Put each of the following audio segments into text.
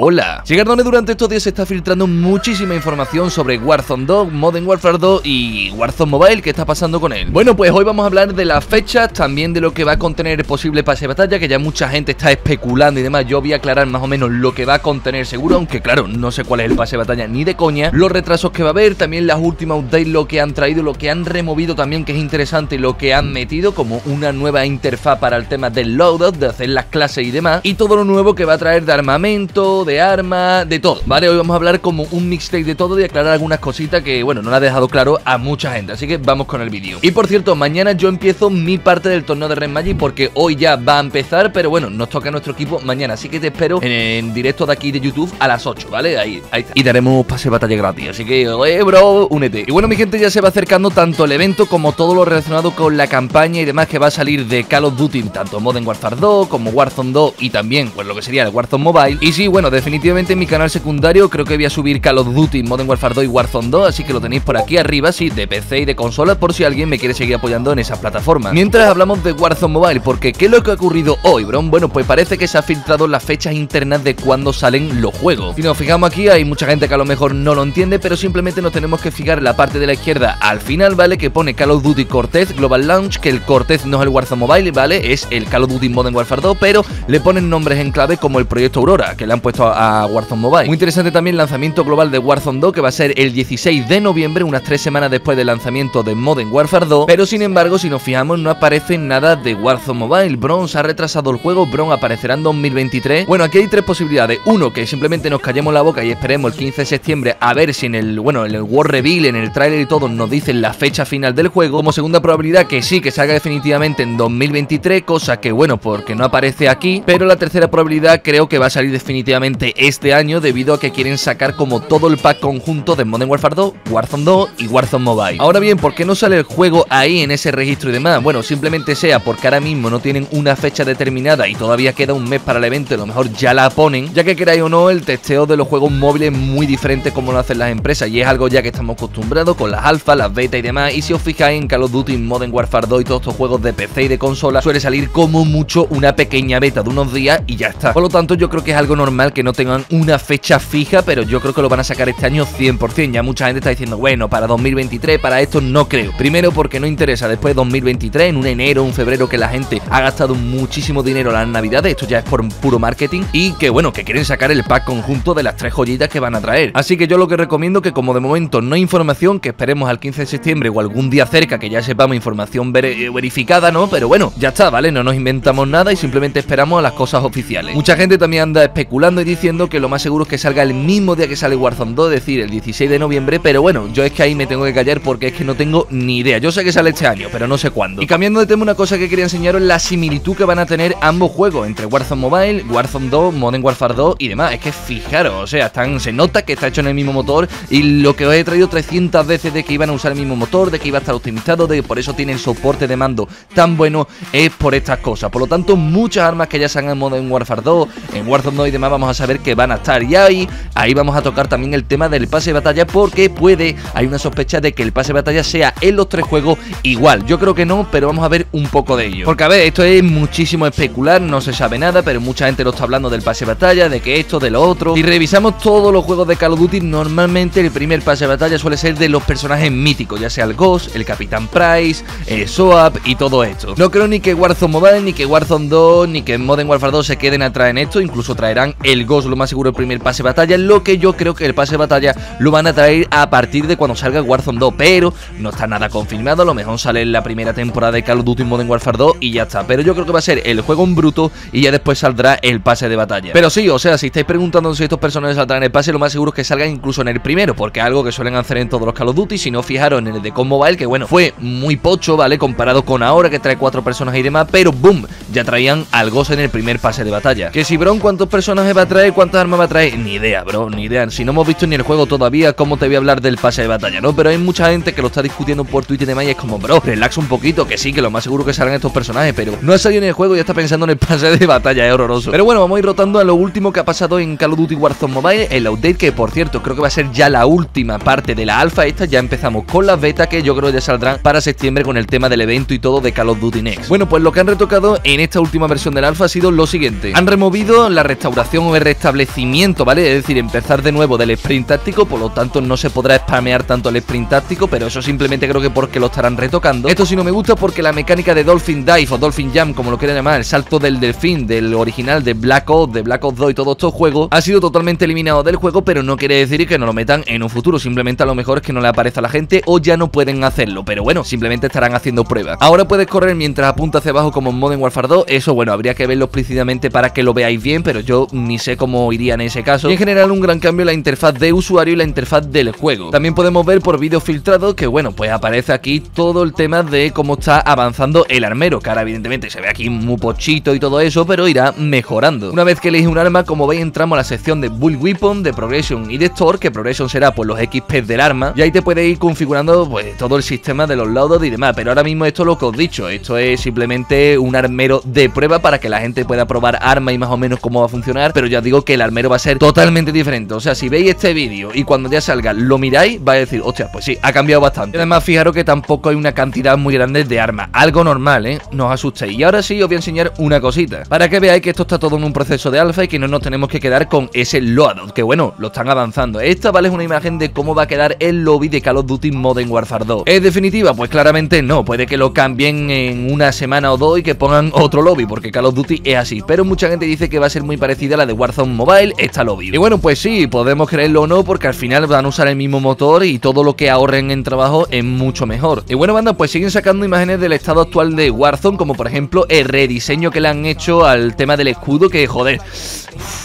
Hola. Sigardone durante estos días se está filtrando muchísima información sobre Warzone 2, Modern Warfare 2 y Warzone Mobile, ¿qué está pasando con él? Bueno, pues hoy vamos a hablar de las fechas, también de lo que va a contener el posible pase de batalla, que ya mucha gente está especulando y demás. Yo voy a aclarar más o menos lo que va a contener seguro, aunque claro, no sé cuál es el pase de batalla ni de coña, los retrasos que va a haber, también las últimas updates, lo que han traído, lo que han removido también, que es interesante, lo que han metido como una nueva interfaz para el tema del loadout, de hacer las clases y demás, y todo lo nuevo que va a traer de armamento, de armas, de todo, ¿vale? Hoy vamos a hablar como un mixtape de todo y aclarar algunas cositas que, bueno, no lo ha dejado claro a mucha gente, así que vamos con el vídeo. Y por cierto, mañana yo empiezo mi parte del torneo de Red Magic porque hoy ya va a empezar, pero bueno, nos toca nuestro equipo mañana, así que te espero en, directo de aquí de YouTube a las 8, ¿vale? Ahí, ahí está. Y daremos pase batalla gratis, así que, eh, bro, únete. Y bueno, mi gente, ya se va acercando tanto el evento como todo lo relacionado con la campaña y demás que va a salir de Call of Duty, tanto Modern Warfare 2 como Warzone 2 y también, pues lo que sería el Warzone Mobile. Y sí, bueno, definitivamente en mi canal secundario creo que voy a subir Call of Duty, Modern Warfare 2 y Warzone 2, así que lo tenéis por aquí arriba, sí, de PC y de consolas, por si alguien me quiere seguir apoyando en esas plataformas. Mientras hablamos de Warzone Mobile, porque ¿qué es lo que ha ocurrido hoy, bro? Bueno, pues parece que se ha filtrado las fechas internas de cuando salen los juegos. Si nos fijamos aquí, hay mucha gente que a lo mejor no lo entiende, pero simplemente nos tenemos que fijar en la parte de la izquierda al final, ¿vale? Que pone Call of Duty Cortez Global Launch, que el Cortez no es el Warzone Mobile, ¿vale? Es el Call of Duty Modern Warfare 2, pero le ponen nombres en clave como el proyecto Aurora, que le han puesto a, Warzone Mobile. Muy interesante también el lanzamiento global de Warzone 2, que va a ser el 16 de noviembre, unas tres semanas después del lanzamiento de Modern Warfare 2, pero sin embargo, si nos fijamos, no aparece nada de Warzone Mobile. Bronze ha retrasado el juego, Bronze aparecerá en 2023. Bueno, aquí hay tres posibilidades. Uno, que simplemente nos callemos la boca y esperemos el 15 de septiembre a ver si en el, bueno, en el War Reveal, en el trailer y todo, nos dicen la fecha final del juego. Como segunda probabilidad, que sí, que salga definitivamente en 2023, cosa que, bueno, porque no aparece aquí. Pero la tercera probabilidad creo que va a salir definitivamente este año, debido a que quieren sacar como todo el pack conjunto de Modern Warfare 2, Warzone 2 y Warzone Mobile. Ahora bien, ¿por qué no sale el juego ahí en ese registro y demás? Bueno, simplemente sea porque ahora mismo no tienen una fecha determinada y todavía queda un mes para el evento a lo mejor ya la ponen, ya que queráis o no, el testeo de los juegos móviles es muy diferente como lo hacen las empresas y es algo ya que estamos acostumbrados con las alfa, las beta y demás. Y si os fijáis en Call of Duty, Modern Warfare 2 y todos estos juegos de PC y de consola, suele salir como mucho una pequeña beta de unos días y ya está. Por lo tanto, yo creo que es algo normal que no tengan una fecha fija, pero yo creo que lo van a sacar este año 100%. Ya mucha gente está diciendo, bueno, para 2023, para esto no creo. Primero porque no interesa después de 2023, en un enero, un febrero que la gente ha gastado muchísimo dinero las navidades, esto ya es por puro marketing y que bueno, que quieren sacar el pack conjunto de las tres joyitas que van a traer. Así que yo lo que recomiendo que como de momento no hay información, que esperemos al 15 de septiembre o algún día cerca que ya sepamos información eh, verificada, ¿no? Pero bueno, ya está, ¿vale? No nos inventamos nada y simplemente esperamos a las cosas oficiales. Mucha gente también anda especulando y diciendo que lo más seguro es que salga el mismo día que sale Warzone 2, es decir, el 16 de noviembre, pero bueno, yo es que ahí me tengo que callar porque es que no tengo ni idea. Yo sé que sale este año, pero no sé cuándo. Y cambiando de tema, una cosa que quería enseñaros la similitud que van a tener ambos juegos entre Warzone Mobile, Warzone 2, Modern Warfare 2 y demás. Es que fijaros, o sea, están, se nota que está hecho en el mismo motor y lo que os he traído 300 veces de que iban a usar el mismo motor, de que iba a estar optimizado, de que por eso tiene el soporte de mando tan bueno, es por estas cosas. Por lo tanto, muchas armas que ya salgan en Modern Warfare 2, en Warzone 2 y demás, vamos a saber que van a estar. Y ahí, ahí vamos a tocar también el tema del pase de batalla porque puede, hay una sospecha de que el pase de batalla sea en los tres juegos igual. Yo creo que no, pero vamos a ver un poco de ello. Porque a ver, esto es muchísimo especular, no se sabe nada, pero mucha gente lo está hablando del pase de batalla, de que esto, de lo otro. Si revisamos todos los juegos de Call of Duty, normalmente el primer pase de batalla suele ser de los personajes míticos, ya sea el Ghost, el Capitán Price, el Soap y todo esto. No creo ni que Warzone Mobile, ni que Warzone 2, ni que Modern Warfare 2 se queden atrás en esto, incluso traerán el Ghost, lo más seguro, el primer pase de batalla, lo que yo creo que el pase de batalla lo van a traer a partir de cuando salga Warzone 2, pero no está nada confirmado, a lo mejor sale en la primera temporada de Call of Duty Modern Warfare 2 y ya está, pero yo creo que va a ser el juego en bruto y ya después saldrá el pase de batalla. Pero sí, o sea, si estáis preguntando si estos personajes saldrán en el pase, lo más seguro es que salgan incluso en el primero, porque es algo que suelen hacer en todos los Call of Duty, si no fijaron en el de Com Mobile, que bueno, fue muy pocho, ¿vale? Comparado con ahora que trae cuatro personajes y demás, pero boom, ya traían al Ghost en el primer pase de batalla. Que si Bron, ¿cuántos personajes va a traer? ¿Cuántas armas va a traer? Ni idea, bro, ni idea. Si no hemos visto ni el juego todavía, ¿cómo te voy a hablar del pase de batalla, no? Pero hay mucha gente que lo está discutiendo por Twitter y demás y es como, bro, relax un poquito, que sí, que lo más seguro que salgan estos personajes, pero no ha salido en el juego y ya está pensando en el pase de batalla, es horroroso. Pero bueno, vamos a ir rotando a lo último que ha pasado en Call of Duty Warzone Mobile, el update que por cierto creo que va a ser ya la última parte de la alfa esta, ya empezamos con las beta que yo creo que ya saldrán para septiembre con el tema del evento y todo de Call of Duty Next. Bueno, pues lo que han retocado en esta última versión del alfa ha sido lo siguiente. Han removido la restauración restablecimiento, ¿vale? Es decir, empezar de nuevo del sprint táctico, por lo tanto no se podrá spamear tanto el sprint táctico, pero eso simplemente creo que porque lo estarán retocando. Esto sí no me gusta porque la mecánica de Dolphin Dive o Dolphin Jump, como lo quieran llamar, el salto del delfín, del original de Black Ops, de Black Ops 2 y todos estos juegos, ha sido totalmente eliminado del juego, pero no quiere decir que no lo metan en un futuro, simplemente a lo mejor es que no le aparece a la gente o ya no pueden hacerlo, pero bueno, simplemente estarán haciendo pruebas. Ahora puedes correr mientras apunta hacia abajo como en Modern Warfare 2, eso bueno, habría que verlo explícitamente para que lo veáis bien, pero yo ni sé cómo iría en ese caso. Y en general un gran cambio en la interfaz de usuario y la interfaz del juego. También podemos ver por vídeo filtrado que bueno, pues aparece aquí todo el tema de cómo está avanzando el armero, que ahora evidentemente se ve aquí muy pochito y todo eso, pero irá mejorando. Una vez que elegís un arma, como veis entramos a la sección de Build Weapon, de Progression y de Store, que Progression será pues los XP del arma, y ahí te puedes ir configurando pues todo el sistema de los laudos y demás, pero ahora mismo esto es lo que os he dicho, esto es simplemente un armero de prueba para que la gente pueda probar arma y más o menos cómo va a funcionar, pero ya digo que el armero va a ser totalmente diferente, o sea, si veis este vídeo y cuando ya salga lo miráis, va a decir, hostia, pues sí, ha cambiado bastante. además, fijaros que tampoco hay una cantidad muy grande de armas, algo normal, ¿eh? No os asustéis. Y ahora sí os voy a enseñar una cosita, para que veáis que esto está todo en un proceso de alfa y que no nos tenemos que quedar con ese loadout, que bueno, lo están avanzando. Esta, ¿vale? Es una imagen de cómo va a quedar el lobby de Call of Duty Modern Warfare 2. ¿Es definitiva? Pues claramente no, puede que lo cambien en una semana o dos y que pongan otro lobby, porque Call of Duty es así, pero mucha gente dice que va a ser muy parecida a la de Warzone Mobile, esta lobby. Y bueno, pues sí, podemos creerlo o no, porque al final van a usar el mismo motor y todo lo que ahorren en trabajo es mucho mejor. Y bueno, banda, pues siguen sacando imágenes del estado actual de Warzone, como por ejemplo el rediseño que le han hecho al tema del escudo, que joder,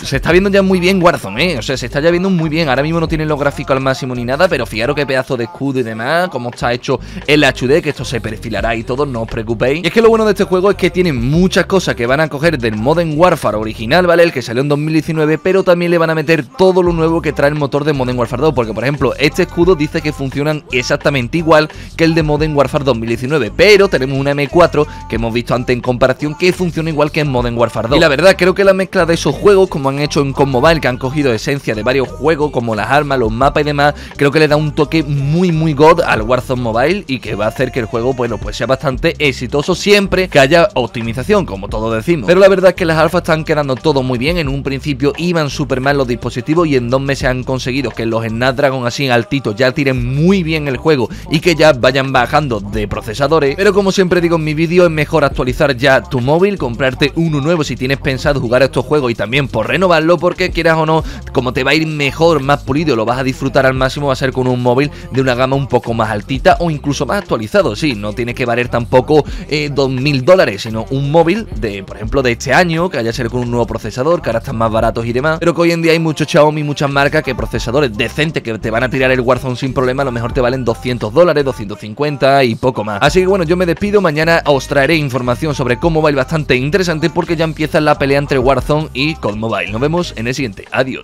se está viendo ya muy bien Warzone, ¿eh? O sea, se está ya viendo muy bien. Ahora mismo no tiene los gráficos al máximo ni nada, pero fijaros qué pedazo de escudo y demás, cómo está hecho el HUD, que esto se perfilará y todo, no os preocupéis. Y es que lo bueno de este juego es que tiene muchas cosas que van a coger del Modern Warfare original, ¿vale? El que salió en 2019, pero también le van a meter todo lo nuevo que trae el motor de Modern Warfare 2, porque por ejemplo, este escudo dice que funcionan exactamente igual que el de Modern Warfare 2019, pero tenemos una M4 que hemos visto antes en comparación que funciona igual que en Modern Warfare 2. Y la verdad, creo que la mezcla de esos juegos, como han hecho en Com Mobile, que han cogido esencia de varios juegos, como las armas, los mapas y demás, creo que le da un toque muy, muy god al Warzone Mobile y que va a hacer que el juego, bueno, pues sea bastante exitoso siempre que haya optimización, como todos decimos. Pero la verdad es que las alfas están quedando todo muy bien. En un principio iban súper mal los dispositivos y en dos meses han conseguido que los Snapdragon así altitos ya tiren muy bien el juego y que ya vayan bajando de procesadores. Pero como siempre digo en mi vídeo, es mejor actualizar ya tu móvil, comprarte uno nuevo si tienes pensado jugar a estos juegos y también por renovarlo, porque quieras o no, como te va a ir mejor, más pulido, lo vas a disfrutar al máximo, va a ser con un móvil de una gama un poco más altita o incluso más actualizado. Sí, no tiene que valer tampoco eh, 2.000 dólares, sino un móvil de, por ejemplo, de este año, que haya ser con un nuevo procesador, que ahora están más baratos y demás. Pero que hoy en día hay muchos Xiaomi, muchas marcas que procesadores decentes que te van a tirar el Warzone sin problema, a lo mejor te valen 200 dólares, 250 y poco más. Así que bueno, yo me despido. Mañana os traeré información sobre cómo va bastante interesante porque ya empieza la pelea entre Warzone y Call Mobile. Nos vemos en el siguiente. Adiós.